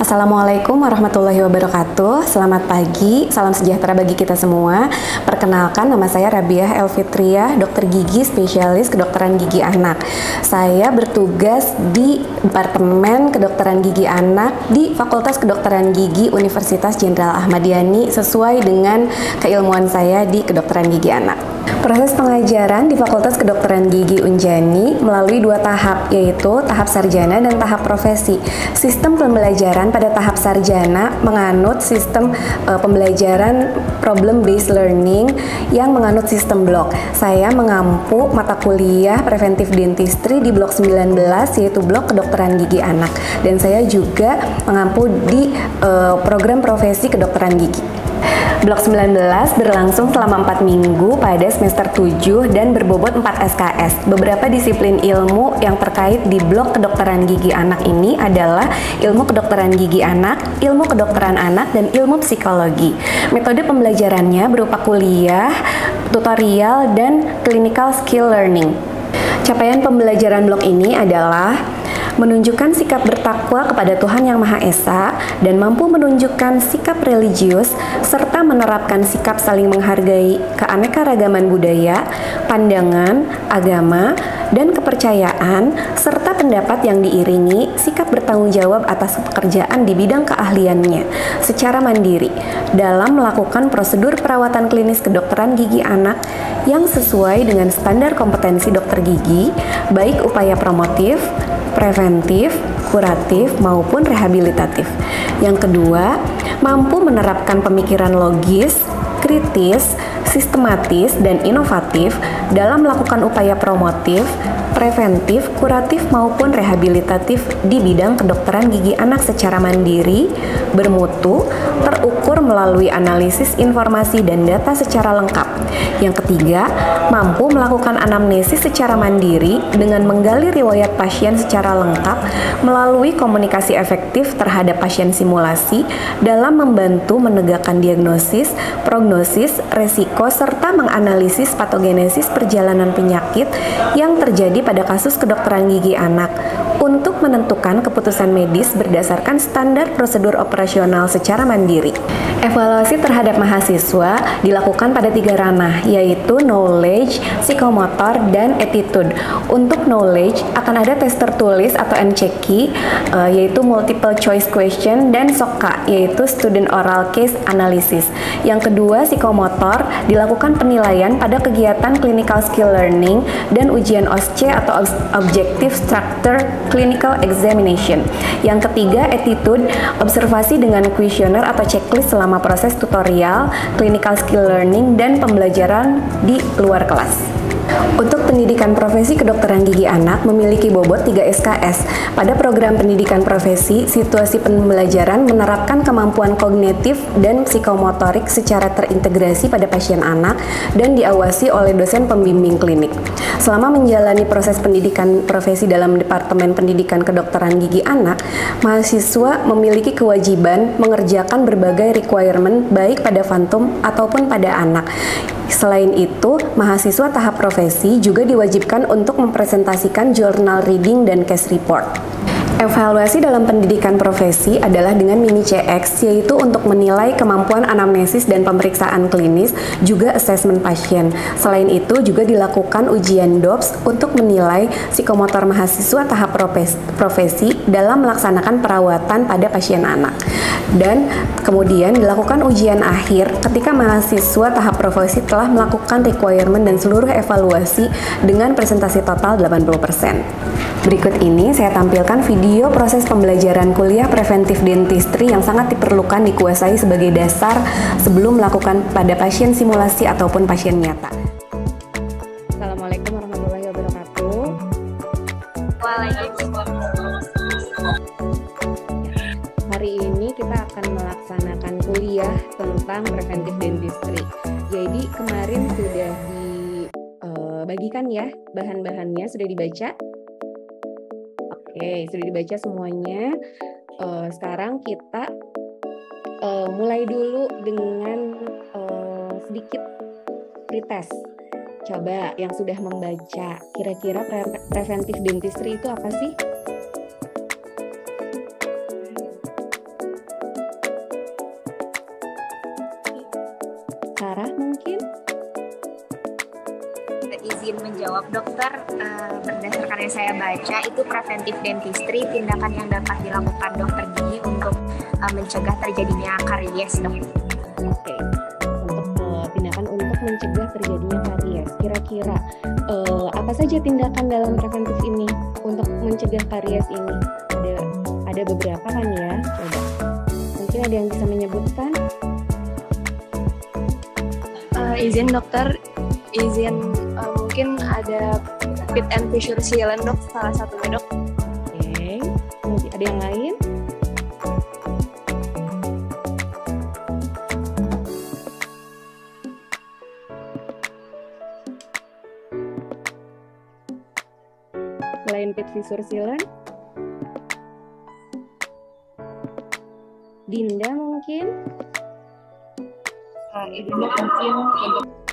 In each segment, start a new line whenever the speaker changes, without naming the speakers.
Assalamualaikum warahmatullahi wabarakatuh. Selamat pagi, salam sejahtera bagi kita semua. Perkenalkan nama saya Rabiah Elfitriah, dokter gigi spesialis kedokteran gigi anak. Saya bertugas di Departemen Kedokteran Gigi Anak di Fakultas Kedokteran Gigi Universitas Jenderal Ahmad Yani sesuai dengan keilmuan saya di kedokteran gigi anak. Proses pengajaran di Fakultas Kedokteran Gigi Unjani melalui dua tahap, yaitu tahap sarjana dan tahap profesi. Sistem pembelajaran pada tahap sarjana menganut sistem uh, pembelajaran problem based learning yang menganut sistem blok. Saya mengampu mata kuliah preventif dentistry di blok 19 yaitu blok kedokteran gigi anak dan saya juga mengampu di uh, program profesi kedokteran gigi. Blok 19 berlangsung selama 4 minggu pada semester 7 dan berbobot 4 SKS. Beberapa disiplin ilmu yang terkait di blok kedokteran gigi anak ini adalah ilmu kedokteran gigi anak, ilmu kedokteran anak, dan ilmu psikologi. Metode pembelajarannya berupa kuliah, tutorial, dan clinical skill learning. Capaian pembelajaran blok ini adalah menunjukkan sikap bertakwa kepada Tuhan Yang Maha Esa dan mampu menunjukkan sikap religius serta menerapkan sikap saling menghargai keanekaragaman budaya, pandangan, agama, dan kepercayaan serta pendapat yang diiringi sikap bertanggung jawab atas pekerjaan di bidang keahliannya secara mandiri dalam melakukan prosedur perawatan klinis kedokteran gigi anak yang sesuai dengan standar kompetensi dokter gigi, baik upaya promotif, preventif, kuratif, maupun rehabilitatif. Yang kedua, mampu menerapkan pemikiran logis, kritis, sistematis, dan inovatif dalam melakukan upaya promotif, preventif, kuratif, maupun rehabilitatif di bidang kedokteran gigi anak secara mandiri, bermutu, terukur melalui analisis informasi dan data secara lengkap. Yang ketiga, mampu melakukan anamnesis secara mandiri dengan menggali riwayat pasien secara lengkap melalui komunikasi efektif terhadap pasien simulasi dalam membantu menegakkan diagnosis, prognosis, resiko, serta menganalisis patogenesis perjalanan penyakit yang terjadi pada kasus kedokteran gigi anak untuk menentukan keputusan medis berdasarkan standar prosedur operasional secara mandiri. Evaluasi terhadap mahasiswa dilakukan pada tiga ranah, yaitu knowledge, psikomotor, dan attitude. Untuk knowledge akan ada tes tertulis atau MCQ, eh, yaitu multiple choice question, dan SOCA, yaitu student oral case analysis. Yang kedua, psikomotor dilakukan penilaian pada kegiatan clinical skill learning dan ujian OSCE atau Objective Structure Clinical Examination. Yang ketiga, attitude, observasi dengan kuesioner atau checklist selama proses tutorial, clinical skill learning, dan pembelajaran di luar kelas. Untuk pendidikan profesi kedokteran gigi anak memiliki bobot 3 SKS. Pada program pendidikan profesi, situasi pembelajaran menerapkan kemampuan kognitif dan psikomotorik secara terintegrasi pada pasien anak dan diawasi oleh dosen pembimbing klinik. Selama menjalani proses pendidikan profesi dalam Departemen Pendidikan Kedokteran Gigi Anak, mahasiswa memiliki kewajiban mengerjakan berbagai requirement baik pada fantom ataupun pada anak. Selain itu, mahasiswa tahap profesi juga diwajibkan untuk mempresentasikan journal reading dan case report. Evaluasi dalam pendidikan profesi adalah dengan mini CX, yaitu untuk menilai kemampuan anamnesis dan pemeriksaan klinis, juga asesmen pasien. Selain itu, juga dilakukan ujian DOPS untuk menilai psikomotor mahasiswa tahap profesi dalam melaksanakan perawatan pada pasien anak. Dan kemudian dilakukan ujian akhir ketika mahasiswa tahap profesi telah melakukan requirement dan seluruh evaluasi dengan presentasi total 80%. Berikut ini saya tampilkan video proses pembelajaran kuliah preventif dentistry yang sangat diperlukan dikuasai sebagai dasar sebelum melakukan pada pasien simulasi ataupun pasien nyata. Assalamualaikum warahmatullahi wabarakatuh. Waalaikumsalam. Hari ini kita akan melaksanakan kuliah tentang preventif dentistry. Jadi kemarin sudah dibagikan eh, ya bahan-bahannya sudah dibaca Oke, sudah dibaca semuanya. Uh, sekarang kita uh, mulai dulu dengan uh, sedikit pretest. Coba yang sudah membaca, kira-kira pre preventif dentistry itu apa sih?
Yang saya baca itu preventif dentistry tindakan yang dapat dilakukan dokter gigi untuk uh, mencegah terjadinya karies dok. Oke,
okay. untuk uh, tindakan untuk mencegah terjadinya karies, kira-kira uh, apa saja tindakan dalam preventif ini untuk mencegah karies ini? Ada ada beberapa kan ya? Coba mungkin ada yang bisa menyebutkan?
Uh, izin dokter, izin mungkin ada fit and fissure sealant dok salah satunya dok.
Oke okay. ada yang lain? Selain fit fissure sealant? Dinda mungkin?
Uh, Dinda mungkin untuk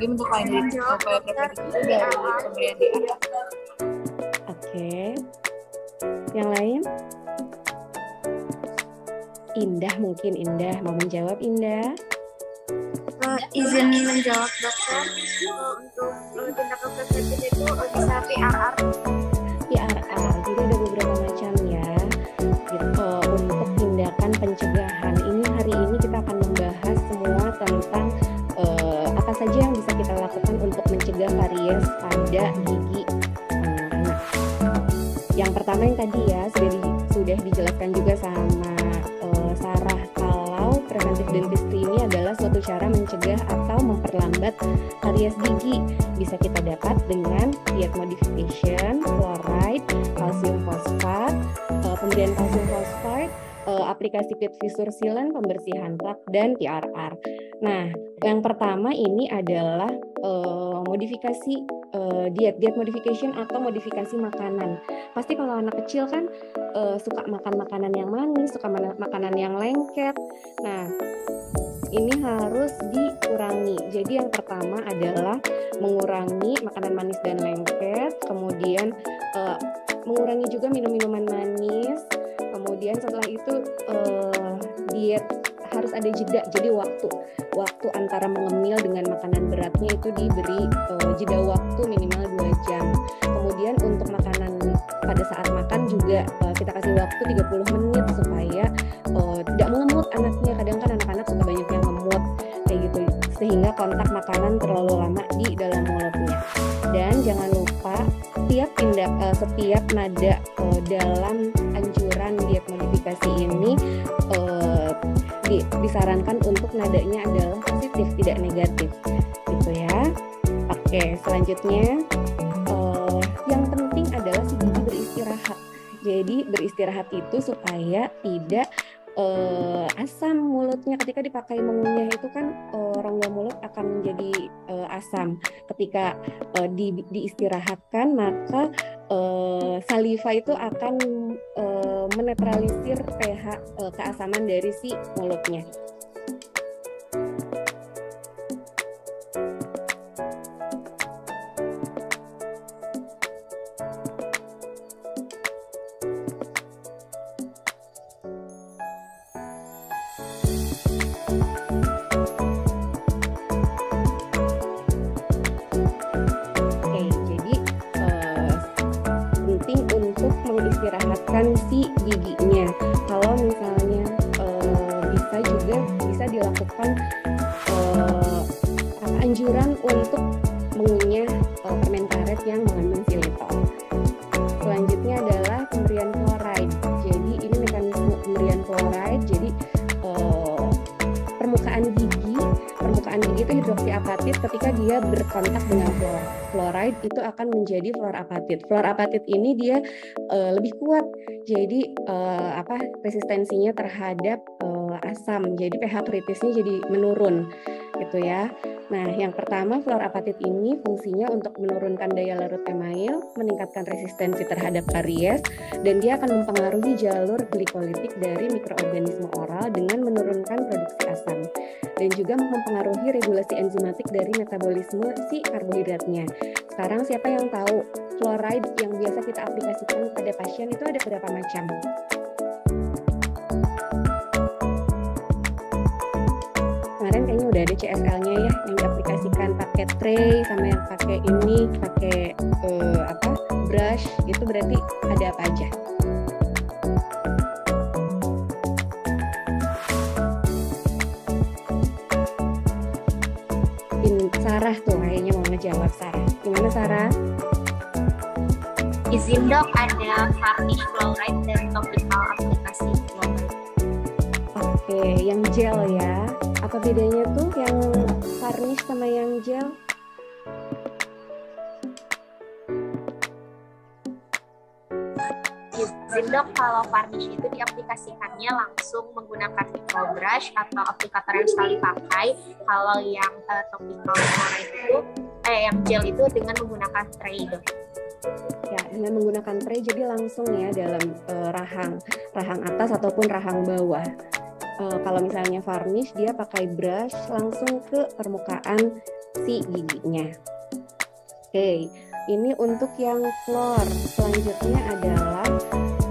mungkin untuk lanjut upaya preventif itu dari pemberian di.
Oke. Yang lain? Indah mungkin Indah mau menjawab Indah.
Uh, izin menjawab dokter uh, untuk uh, tindakan preventif itu uh, bisa PRR.
Pada gigi anak-anak. Yang pertama yang tadi ya sudah di, sudah dijelaskan juga sama uh, Sarah kalau preventive dentistry ini adalah suatu cara mencegah atau memperlambat karies gigi. Bisa kita dapat dengan diet modification, fluoride, kalsium fosfat, uh, pemberian kalsium fosfat, uh, aplikasi fissure sealant, pembersihan plak dan PRR. Nah, yang pertama ini adalah uh, modifikasi uh, diet, diet modification atau modifikasi makanan. Pasti kalau anak kecil kan uh, suka makan makanan yang manis, suka makanan yang lengket. Nah, ini harus dikurangi. Jadi yang pertama adalah mengurangi makanan manis dan lengket, kemudian uh, mengurangi juga minum-minuman manis, kemudian setelah itu uh, diet harus ada jeda. Jadi waktu waktu antara mengemil dengan makanan beratnya itu diberi uh, jeda waktu supaya tidak uh, asam mulutnya. Ketika dipakai mengunyah itu kan uh, rongga mulut akan menjadi uh, asam. Ketika uh, di, diistirahatkan maka uh, saliva itu akan uh, menetralisir pH uh, keasaman dari si mulutnya itu hidroksiapatit ketika dia berkontak dengan fluoride itu akan menjadi fluorapatit. Fluorapatit ini dia uh, lebih kuat, jadi uh, apa resistensinya terhadap uh, asam. Jadi pH kritisnya jadi menurun, gitu ya. Nah, yang pertama fluorapatit ini fungsinya untuk menurunkan daya larut email, meningkatkan resistensi terhadap karies, dan dia akan mempengaruhi jalur glikolitik dari mikroorganisme oral dengan menurunkan produksi asam, dan juga mempengaruhi regulasi enzimatik dari metabolisme si karbohidratnya. Sekarang siapa yang tahu fluoride yang biasa kita aplikasikan pada pasien itu ada berapa macam? Ada CSL-nya ya yang diaplikasikan pakai tray sama yang pakai ini pakai uh, apa brush itu berarti ada apa aja? In, Sarah tuh kayaknya mau ngejawab Sarah. Gimana Sarah?
Izin dok ada varnish fluoride dan topical aplikasi fluoride
oke yang gel ya apa bedanya tuh yang varnish sama yang gel
izin dok kalau varnish itu diaplikasikannya langsung menggunakan pickle brush atau aplikator yang sekali pakai. Kalau yang uh, topical fluoride itu eh yang gel itu dengan menggunakan tray dok
ya dengan menggunakan tray jadi langsung ya dalam uh, rahang rahang atas ataupun rahang bawah uh, kalau misalnya varnish dia pakai brush langsung ke permukaan si giginya oke okay. ini untuk yang floor selanjutnya adalah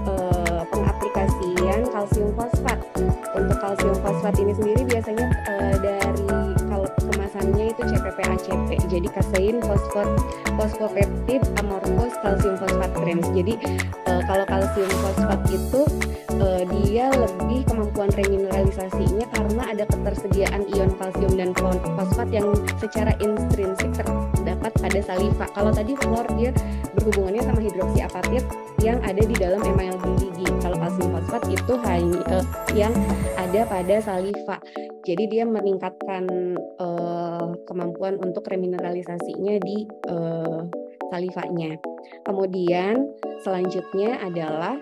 uh, pengaplikasian kalsium fosfat untuk kalsium fosfat ini sendiri biasanya uh, dari kemasannya itu CPP ACP jadi kasein fosfat fosfopeptid amorphous kalsium fosfat creams jadi uh, kalau kalsium fosfat itu uh, dia lebih kemampuan remineralisasinya karena ada ketersediaan ion kalsium dan fosfat yang secara intrinsik terdapat pada saliva. Kalau tadi fluor dia berhubungannya sama hidroksiapatit yang ada di dalam email gigi kalau kalsium fosfat itu hanya uh, yang ada pada saliva jadi dia meningkatkan uh, kemampuan untuk remineralisasinya di uh, salivanya. Kemudian selanjutnya adalah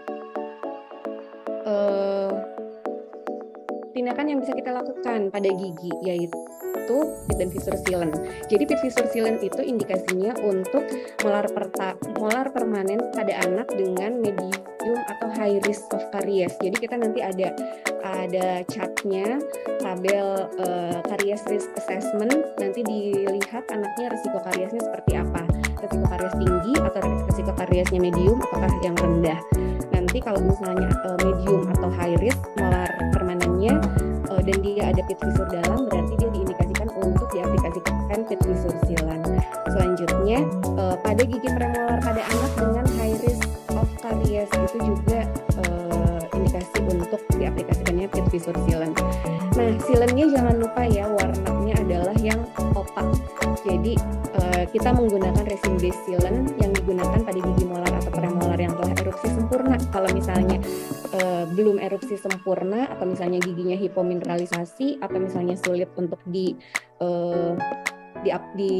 tindakan yang bisa kita lakukan pada gigi yaitu pit dan fissure sealant. Jadi pit fissure sealant itu indikasinya untuk molar perta molar permanen pada anak dengan medium atau high risk of caries. Jadi kita nanti ada ada chartnya tabel uh, karies risk assessment nanti dilihat anaknya resiko kariesnya seperti apa resiko karies tinggi atau resiko kariesnya medium apakah yang rendah nanti kalau misalnya uh, medium atau high risk molar permanennya uh, dan dia ada pit fissure dalam berarti dia diindikasikan untuk diaplikasikan pit fissure sealant selanjutnya uh, pada gigi premolar pada anak dengan high risk of karies itu juga uh, indikasi untuk diaplikasikannya pit fissure sealant. Nah, sealantnya jangan lupa ya warnanya adalah yang opak. Jadi uh, kita menggunakan resin base sealant yang digunakan pada gigi molar atau premolar yang telah erupsi sempurna. Kalau misalnya uh, belum erupsi sempurna atau misalnya giginya hipomineralisasi atau misalnya sulit untuk di uh, di, di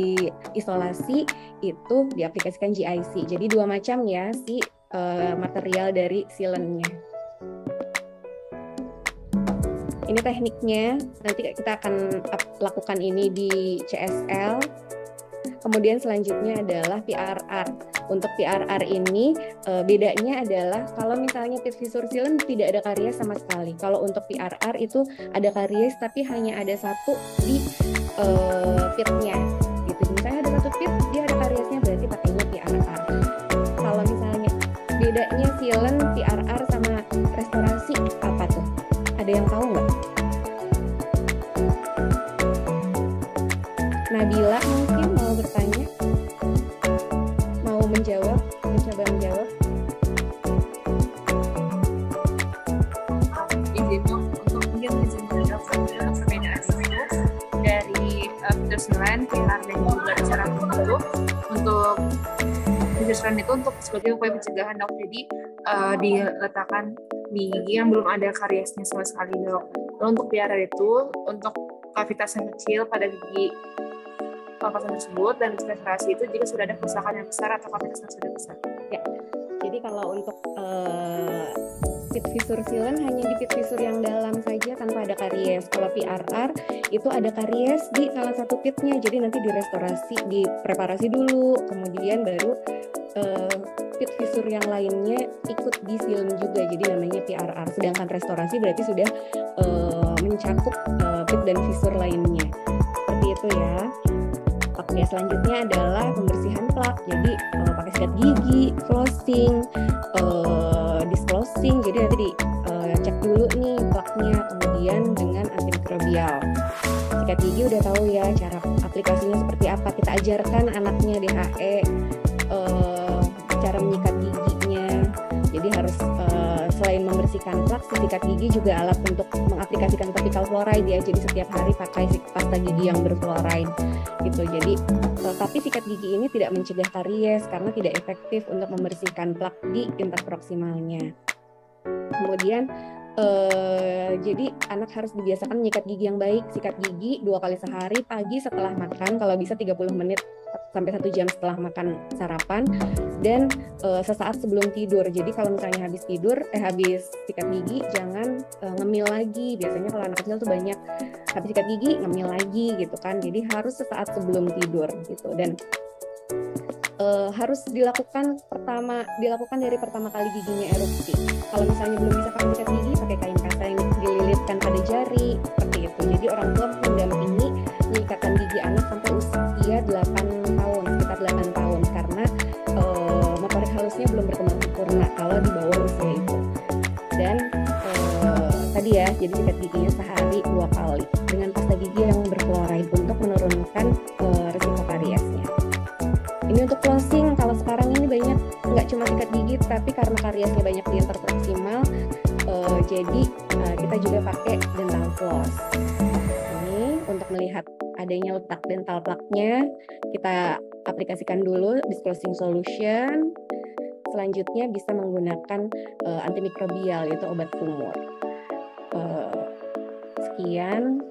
isolasi itu diaplikasikan GIC. Jadi dua macam ya si uh, material dari sealantnya. Ini tekniknya, nanti kita akan lakukan ini di CSL. Kemudian selanjutnya adalah PRR. Untuk PRR ini uh, bedanya adalah kalau misalnya fissure sealant tidak ada karies sama sekali. Kalau untuk PRR itu ada karies tapi hanya ada satu di uh, pitnya. Gitu. Misalnya ada satu pit, dia ada kariesnya berarti pakainya PRR. Kalau misalnya bedanya sealant, PRR sama restorasi apa tuh? Ada yang tahu nggak? Nabila mungkin mau bertanya? Mau menjawab? Mencoba menjawab?
Izin untuk mungkin izin menjawab perbedaan itu dari uh, Peterson, PR dan juga cara itu untuk Peterson itu untuk sebagai upaya pencegahan dok jadi uh, diletakkan di gigi yang belum ada kariesnya sama sekali dok. Lalu untuk PR itu untuk kavitas yang kecil pada gigi kawasan tersebut dan restorasi itu jika sudah ada kerusakan yang besar atau kavitas yang sudah besar.
Ya, jadi kalau untuk uh, pit fissure sealant hanya di pit fissure yang dalam saja tanpa ada karies. Kalau PRR itu ada karies di salah satu pitnya, jadi nanti direstorasi, dipreparasi dulu, kemudian baru uh, pit fissure yang lainnya ikut di sealant juga, jadi namanya PRR. Sedangkan restorasi berarti sudah uh, mencakup uh, pit dan fissure lainnya. Ya. Selanjutnya adalah pembersihan plak. Jadi uh, pakai sikat gigi, flossing, uh, disclosing. Jadi nanti di, uh, cek dulu nih plaknya, kemudian dengan antimikrobial. Sikat gigi udah tahu ya cara aplikasinya seperti apa. Kita ajarkan anaknya DHE uh, cara menyikat giginya. Jadi harus uh, selain membersihkan plak, sikat gigi juga alat untuk mengaplikasikan topical fluoride ya. Jadi setiap hari pakai pasta gigi yang berfluoride gitu. Jadi uh, tapi sikat gigi ini tidak mencegah karies karena tidak efektif untuk membersihkan plak di interproksimalnya. Kemudian Uh, jadi anak harus dibiasakan menyikat gigi yang baik, sikat gigi dua kali sehari, pagi setelah makan, kalau bisa 30 menit sampai satu jam setelah makan sarapan, dan uh, sesaat sebelum tidur. Jadi kalau misalnya habis tidur, eh habis sikat gigi, jangan uh, ngemil lagi. Biasanya kalau anak kecil tuh banyak habis sikat gigi ngemil lagi gitu kan. Jadi harus sesaat sebelum tidur gitu. Dan uh, harus dilakukan pertama dilakukan dari pertama kali giginya erupsi. Kalau misalnya belum bisa pakai sikat gigi, pakai kain kasa yang dililitkan pada jari seperti itu. Jadi orang tua kalau di bawah usia itu. Dan uh, tadi ya, jadi sikat giginya sehari dua kali dengan pasta gigi yang berfluoride untuk menurunkan uh, risiko kariesnya. Ini untuk closing, kalau sekarang ini banyak nggak cuma sikat gigi, tapi karena kariesnya banyak di interproksimal, uh, jadi uh, kita juga pakai dental floss. Ini untuk melihat adanya letak dental plaknya, kita aplikasikan dulu disclosing solution. Selanjutnya bisa menggunakan uh, antimikrobial yaitu obat kumur. Uh, sekian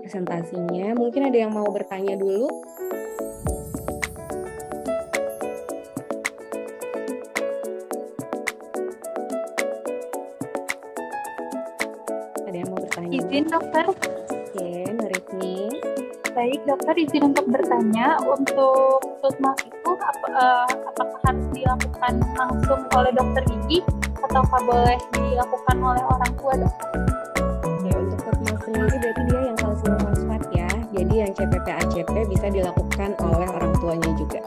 presentasinya. Mungkin ada yang mau bertanya dulu. Ada yang mau bertanya?
Izin dokter.
Oke, Ritmi.
Baik dokter, izin untuk bertanya untuk tutmas itu ap uh, apakah harus dilakukan langsung oleh dokter gigi ataukah boleh dilakukan oleh orang tua dokter?
Oke, untuk tutmas sendiri berarti dia yang kalsium fosfat ya. Jadi yang CPP ACP bisa dilakukan oleh orang tuanya juga.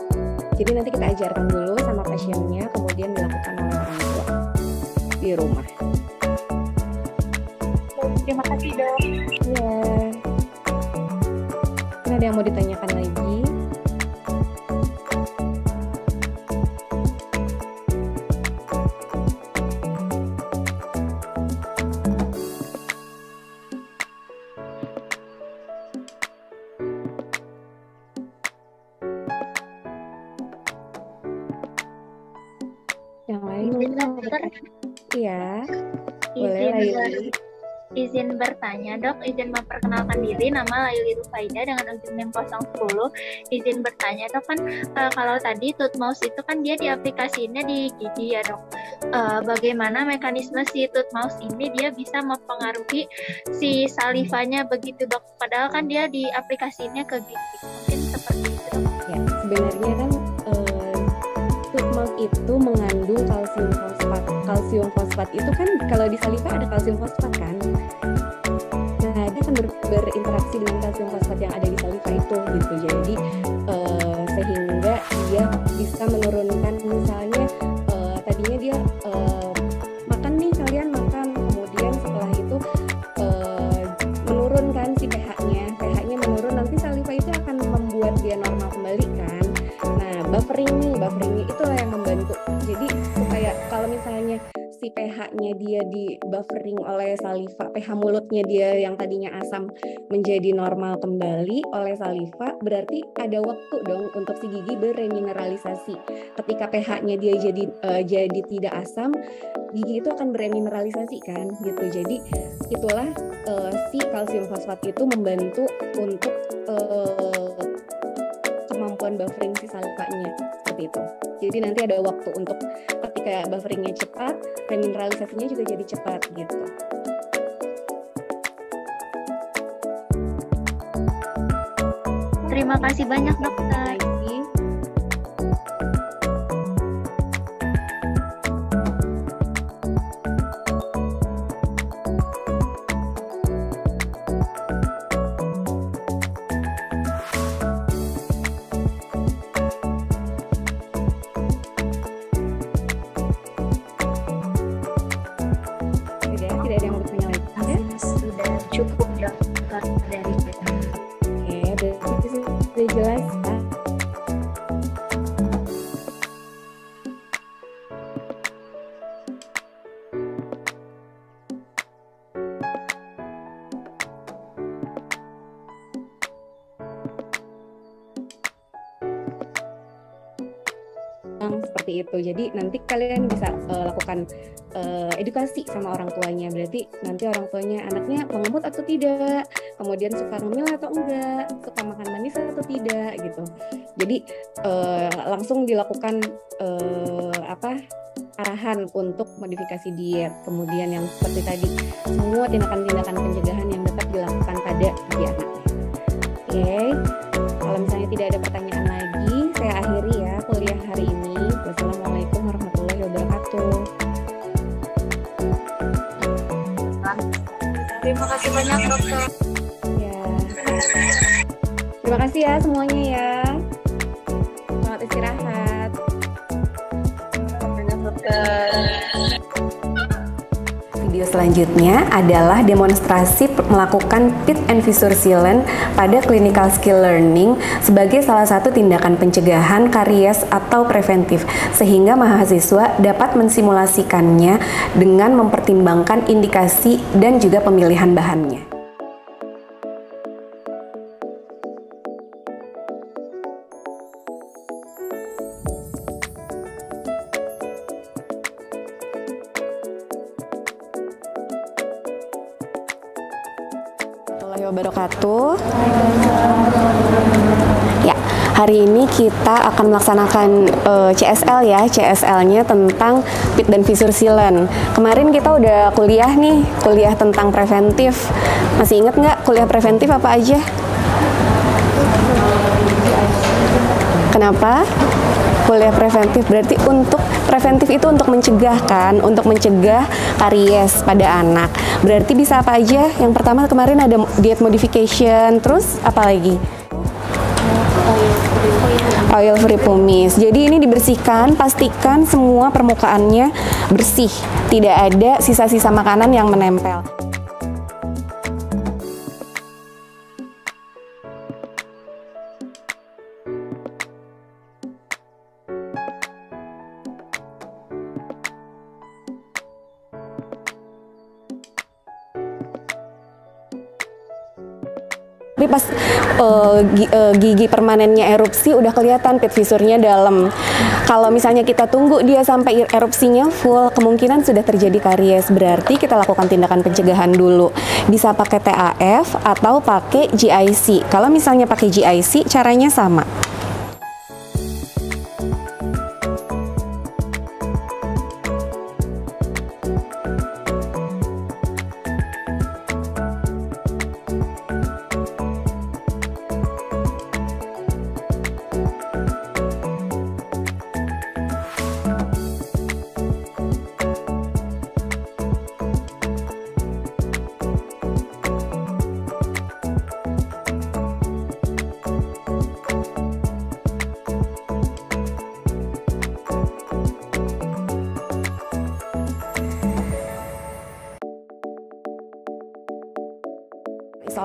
Jadi nanti kita ajarkan dulu sama pasiennya, kemudian dilakukan oleh orang tua di rumah.
Terima kasih dok.
Iya. Mungkin ada yang mau ditanyakan lagi? Mau bertanya? Iya, boleh
Izin,
Laili.
izin bertanya dok, izin memperkenalkan diri, nama Laili Rufaida dengan ujung NIM 010. Izin bertanya dok kan eh, kalau tadi Tutmouse itu kan dia diaplikasinya di gigi ya dok. Eh, bagaimana mekanisme si Tutmouse ini dia bisa mempengaruhi si salivanya begitu dok? Padahal kan dia diaplikasinya ke gigi. Mungkin seperti itu dok.
Ya, sebenarnya kan eh, Tutmos itu mengandung kalsium. Kalsium fosfat itu kan kalau di saliva ada kalsium fosfat kan. Nah, dia akan ber- berinteraksi dengan kalsium fosfat yang ada di saliva itu gitu. Jadi eh, sehingga dia bisa menurunkan misalnya eh, tadinya dia eh, si pH-nya dia di buffering oleh saliva, pH mulutnya dia yang tadinya asam menjadi normal kembali oleh saliva, berarti ada waktu dong untuk si gigi beremineralisasi. Ketika pH-nya dia jadi eh, jadi tidak asam, gigi itu akan beremineralisasi kan, gitu. Jadi itulah eh, si kalsium fosfat itu membantu untuk eh, kemampuan buffering si salivanya seperti itu. Jadi nanti ada waktu untuk ketika bufferingnya cepat, remineralisasinya juga jadi cepat gitu.
Terima kasih banyak dokter.
Seperti itu. Jadi nanti kalian bisa uh, lakukan uh, edukasi sama orang tuanya. Berarti nanti orang tuanya anaknya pengemut atau tidak, kemudian suka ngemil atau enggak, suka makan manis atau tidak gitu. Jadi uh, langsung dilakukan uh, apa arahan untuk modifikasi diet. Kemudian yang seperti tadi semua tindakan-tindakan pencegahan yang dapat dilakukan pada anak. Oke. Okay.
Terima kasih banyak dokter.
Ya. Terima kasih ya semuanya ya. Video selanjutnya adalah demonstrasi melakukan pit and fissure sealant pada clinical skill learning sebagai salah satu tindakan pencegahan karies atau preventif sehingga mahasiswa dapat mensimulasikannya dengan mempertimbangkan indikasi dan juga pemilihan bahannya. Wabarakatuh. Ya, hari ini kita akan melaksanakan uh, CSL ya, CSL-nya tentang pit dan fissure sealant. Kemarin kita udah kuliah nih, kuliah tentang preventif. Masih inget nggak kuliah preventif apa aja? Kenapa? kuliah preventif berarti untuk preventif itu untuk mencegah kan, untuk mencegah karies pada anak. Berarti bisa apa aja? Yang pertama kemarin ada diet modification, terus apa lagi? Oil free pumice. Jadi ini dibersihkan, pastikan semua permukaannya bersih, tidak ada sisa-sisa makanan yang menempel. Gigi permanennya erupsi udah kelihatan pit fisurnya dalam. Kalau misalnya kita tunggu dia sampai erupsinya full, kemungkinan sudah terjadi karies. Berarti kita lakukan tindakan pencegahan dulu. Bisa pakai TAF atau pakai GIC. Kalau misalnya pakai GIC, caranya sama.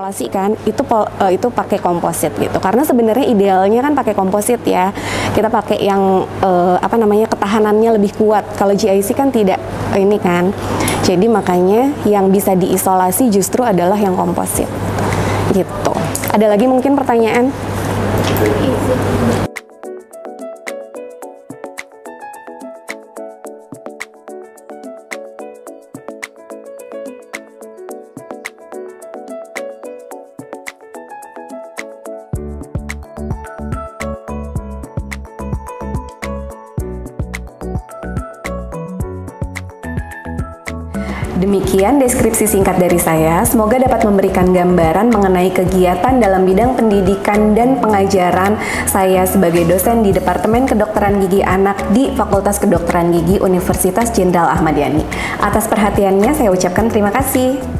Isolasi kan itu uh, itu pakai komposit gitu. Karena sebenarnya idealnya kan pakai komposit ya. Kita pakai yang uh, apa namanya ketahanannya lebih kuat. Kalau GIC kan tidak ini kan. Jadi makanya yang bisa diisolasi justru adalah yang komposit. Gitu. Ada lagi mungkin pertanyaan Demikian deskripsi singkat dari saya. Semoga dapat memberikan gambaran mengenai kegiatan dalam bidang pendidikan dan pengajaran saya sebagai dosen di Departemen Kedokteran Gigi Anak di Fakultas Kedokteran Gigi Universitas Jenderal Ahmad Yani. Atas perhatiannya saya ucapkan terima kasih.